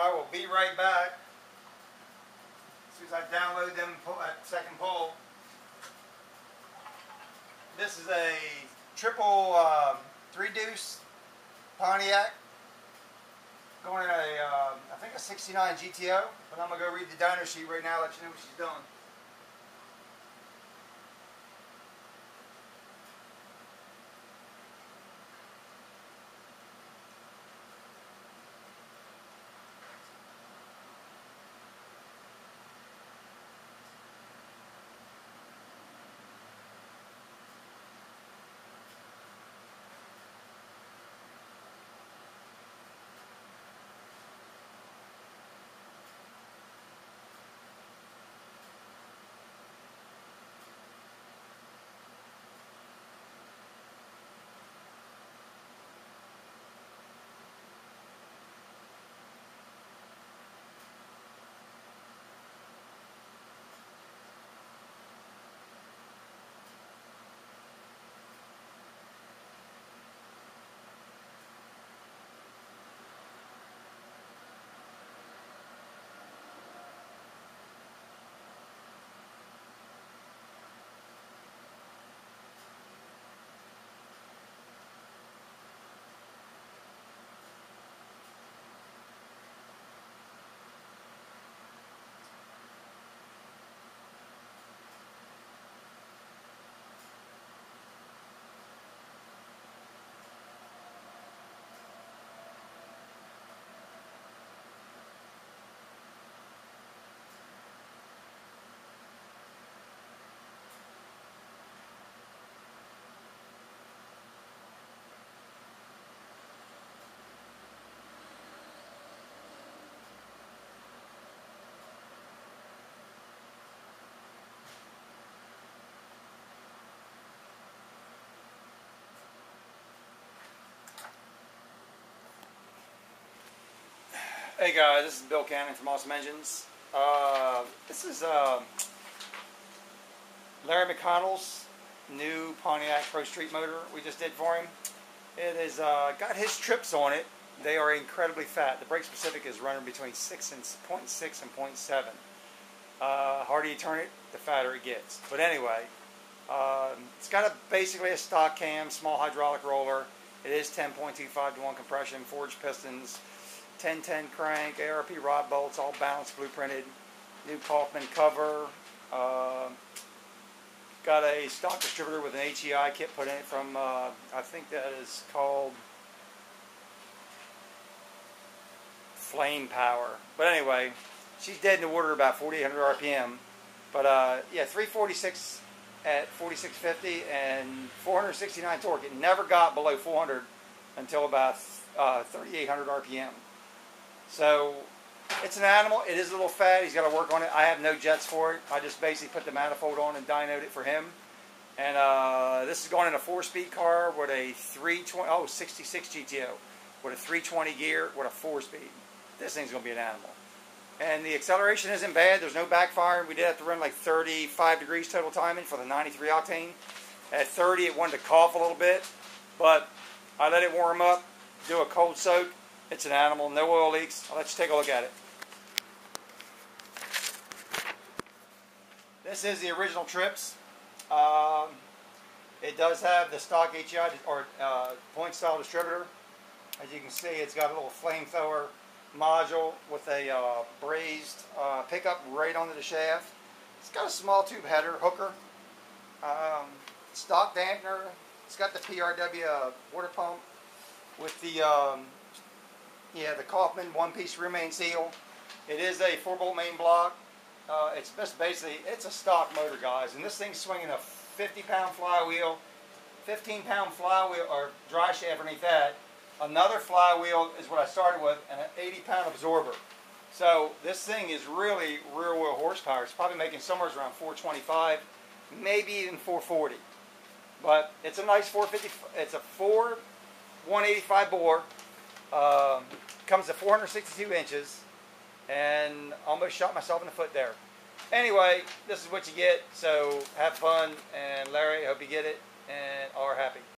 I will be right back. As soon as I download them pull that second pull. This is a triple um, three deuce Pontiac. Going in a, uh, I think a 69 GTO, but I'm gonna go read the dyno sheet right now, let you know what she's doing. Hey guys, this is Bill Cannon from Awesome Engines. Uh, this is uh, Larry McConell's new Pontiac Pro Street motor we just did for him. It has uh, got his trips on it. They are incredibly fat. The brake specific is running between 6 and 0.6 and 0.7. Uh, harder you turn it, the fatter it gets. But anyway, um, it's got a basically a stock cam, small hydraulic roller. It is 10.25 to 1 compression, forged pistons, 1010 crank, ARP rod bolts, all balanced, blueprinted. New Kauffman cover. Uh, got a stock distributor with an HEI kit put in it from, uh, I think that is called Flame Power. But anyway, she's dead in the water about 4,800 RPM. But uh, yeah, 346 at 4650 and 469 torque. It never got below 400 until about uh, 3,800 RPM. So it's an animal. It is a little fat. He's got to work on it. I have no jets for it. I just basically put the manifold on and dynoed it for him. And uh, this is going in a four-speed car with a 320, oh, 66 GTO, with a 320 gear, with a four-speed. This thing's going to be an animal. And the acceleration isn't bad. There's no backfire. We did have to run like 35 degrees total timing for the 93 octane. At 30, it wanted to cough a little bit, but I let it warm up, do a cold soak, it's an animal, no oil leaks. I'll let you take a look at it. This is the original Trips. Um, it does have the stock HEI or uh, point style distributor. As you can see, it's got a little flamethrower module with a uh, brazed uh, pickup right onto the shaft. It's got a small tube header hooker, um, stock dampener. It's got the PRW water pump with the um, yeah, the Kauffman one-piece rear main seal. It is a four-bolt main block. Uh, it's just basically, it's a stock motor, guys. And this thing's swinging a 50-pound flywheel, 15-pound flywheel, or dry shaft underneath that. Another flywheel is what I started with, and an 80-pound absorber. So this thing is really rear-wheel horsepower. It's probably making somewhere around 425, maybe even 440. But it's a nice 450. It's a 4 185 bore. Um, comes to 462 inches and almost shot myself in the foot there. Anyway, this is what you get, so have fun, and Larry, hope you get it and are happy.